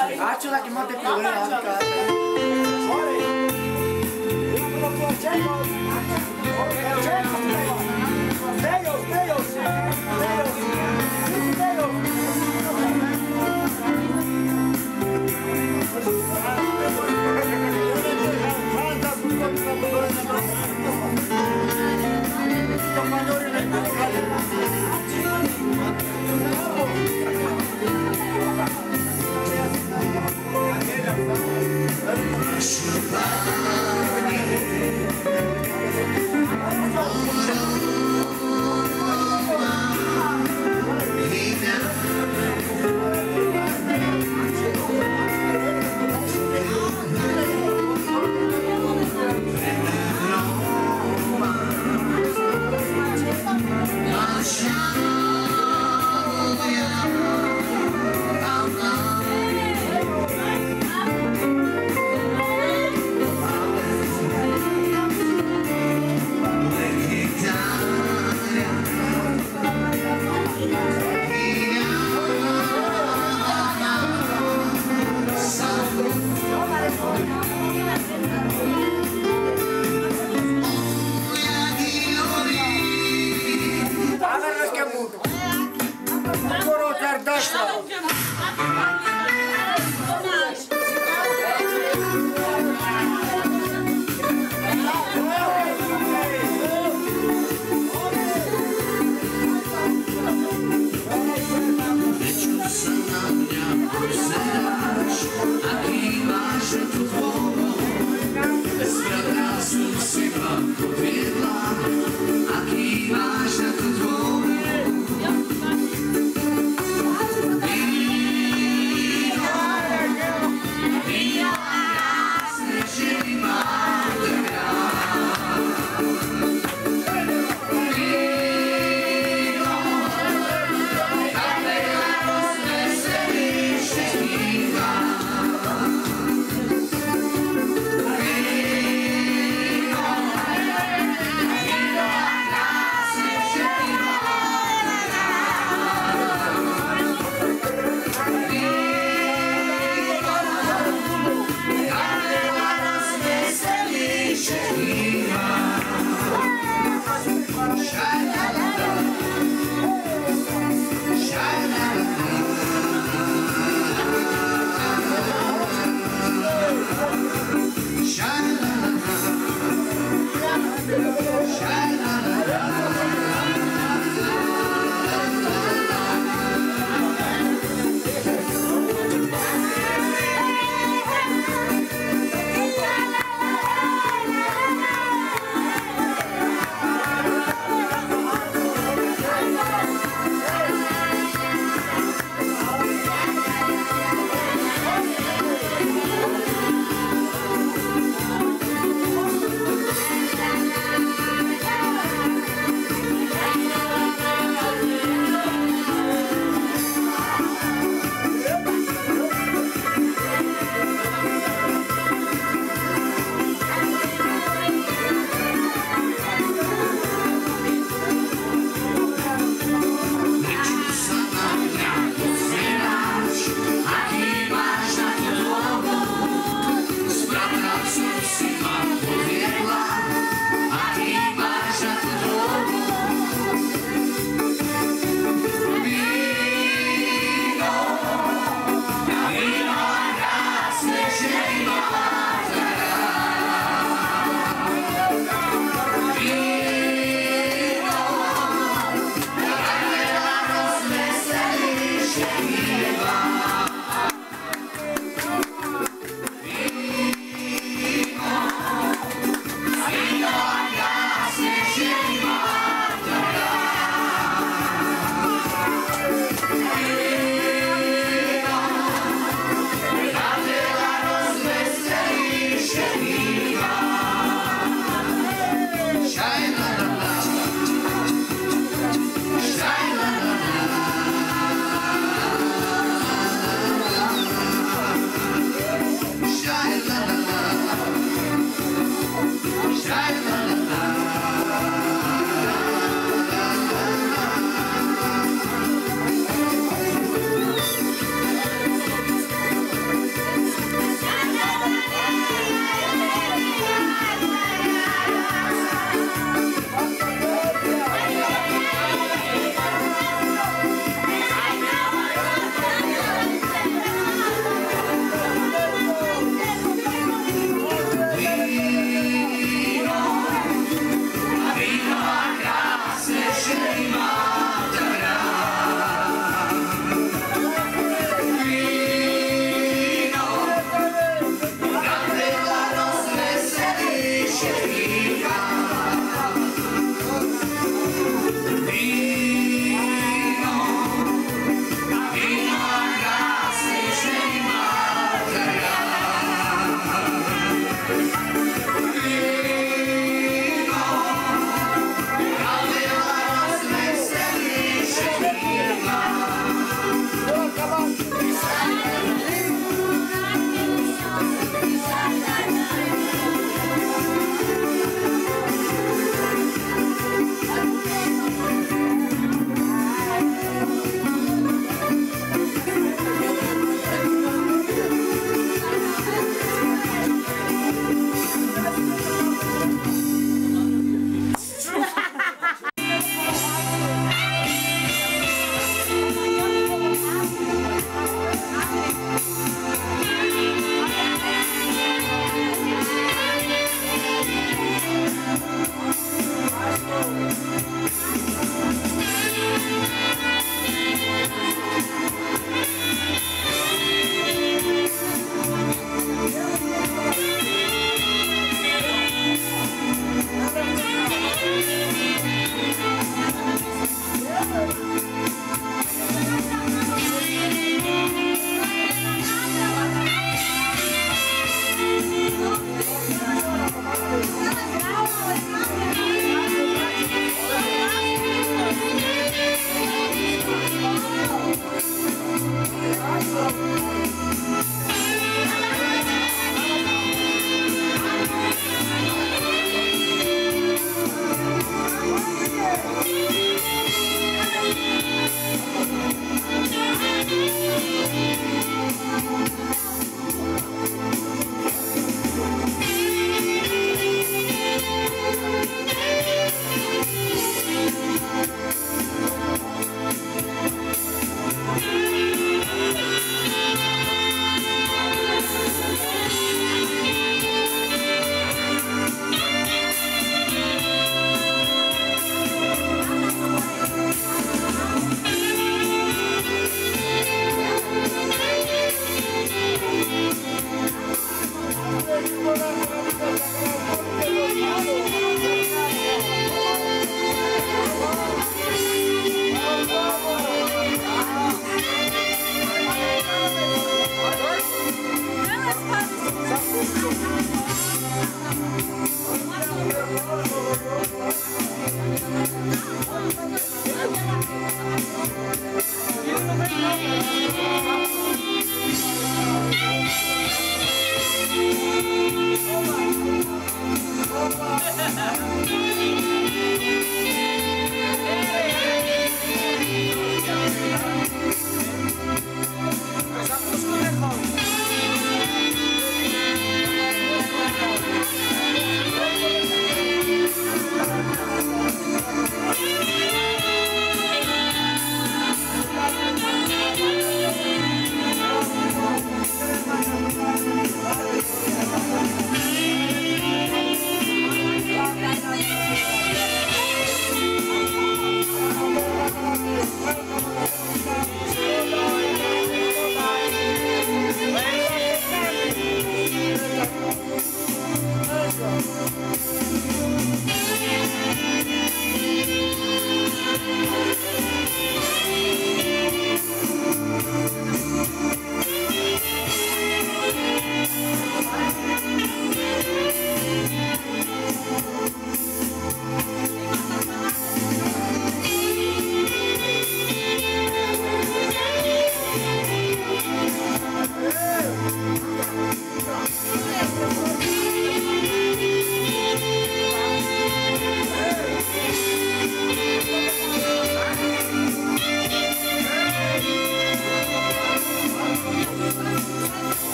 Acho la que más te pudiera. Mayor en el mundo, wish you right.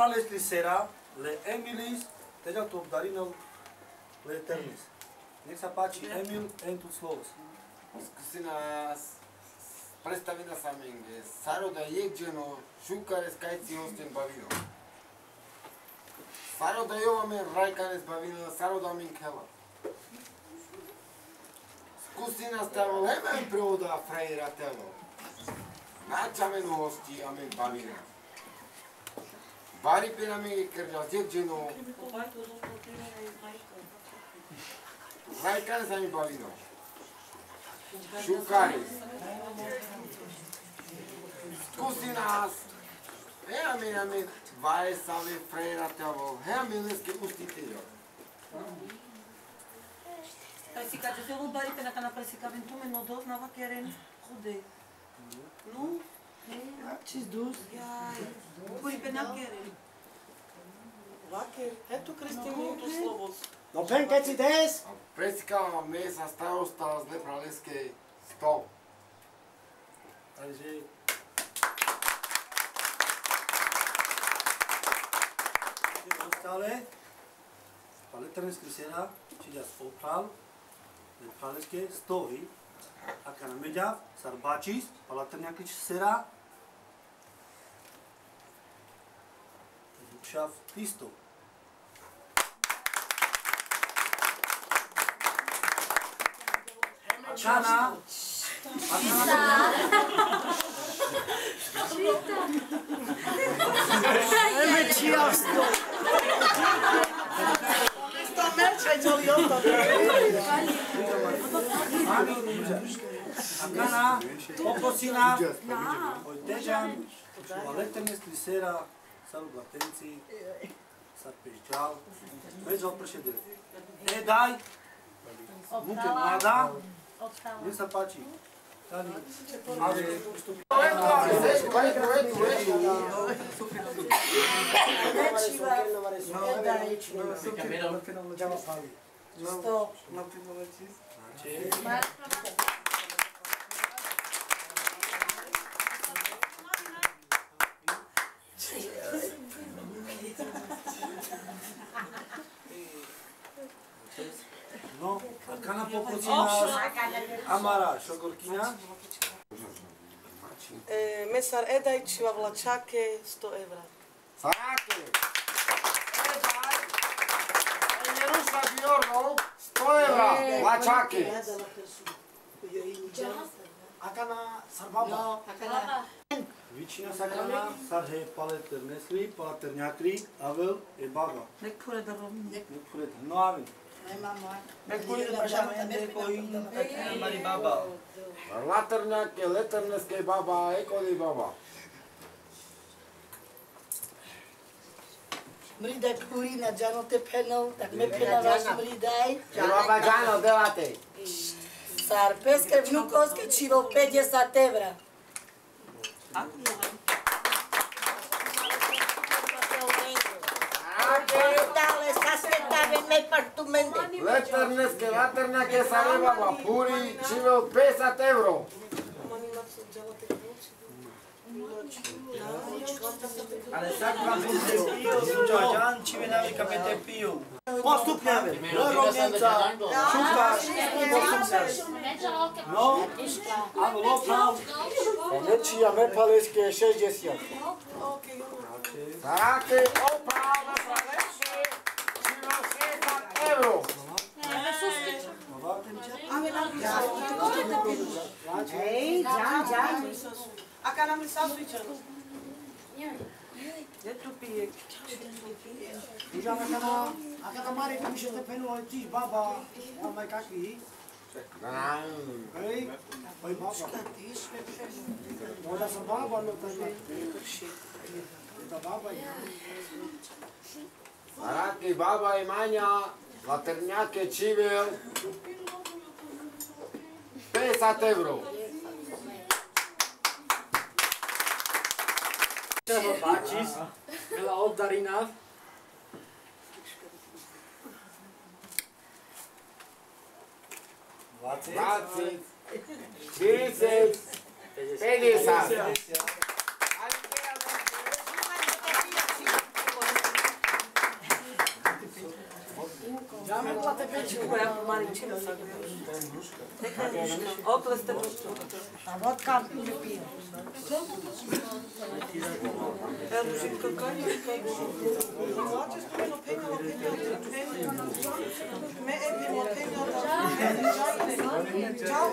palesli sera, le emilis, teda tu obdarinov le eternis. Nech sa páči, Emil, en tu slovo. Skúsina predstavila sa menge, saroda jedženo, šukares kajci osten bavino. Saroda jovame rajkares bavino, saroda min kela. Skúsina stalo lemen prevoda frajera telo. Načamen hosti, amen bavina. Bari pe la mine cărjație genul... Lajkan za vai bavino. Šukari. Skusi nas. Ea mi, ea mi, vaje savi frejra teavo. Ea mi neske ustiteljo. Та си каже, се ударите não кана пресикавен vai но дознава керен худе. Ну, чиздус. Na keren. Vaker. Ето крестимото слово. No pen keď si des? Presikavam mesa starosta z Lepraleskej 100. Takže Stále paletárske sera, čiže opral, paletárske stojí, aká na meďa, sarbačis, paletárňaky sera, šaf isto. Akana, Eme čiasto. Sto merčaj, čo li o to. Akana, pokosina, ojtežan, paletárne sera, salvatenții, sapiritual. Vezi, o președinte. E dai, nu te mai da, nu se faci. Stop. Амара Шогоркина. Месар Едајч во Влачаке 100 евра. Сараке! Едај! Јеруса Георгов 100 евра. Влачаке! Акана Сарбаба. Акана. Вичина сакана сарже палетер несли, палетер някри, авел е бага. Нек пуре да ровни. Нек пуре. Но авел. Некој не башаме, некој мари баба. Латарна ке летарна ске баба, еколи баба. Мрида кури на джано те пенал, так ме пенал ваш мридај. Баба джано, девате. Сар, песке внукоске чивал 50 евра. А? me partumente. Letterne skelatelna che sareva ma puri 50 euro. Ale sad vam Đorđan čime navikate piju. Postupnjave, Rovinca, Šukaš, Postupnjave. No, a bilo prav. Nečija mepaleske 60. Sarate, opa, opa. É, Ei, जान जान अकाला में सब switch aí? ये तो पिए तुझा मैं aí अगर तुम्हारे कमीशन तो पहले और चीज बाबा और मैं काकी Ei, foi mal. Olha essa baba, meu também. Da baba aí. Arati baba imanja, vaternjake čivel, 50 euro. Ce vă faceți? De la 8 Darina? Luați! Luați! 50! 50! Младата печка, която Маринчина са Областта А вот как не пием. Чао,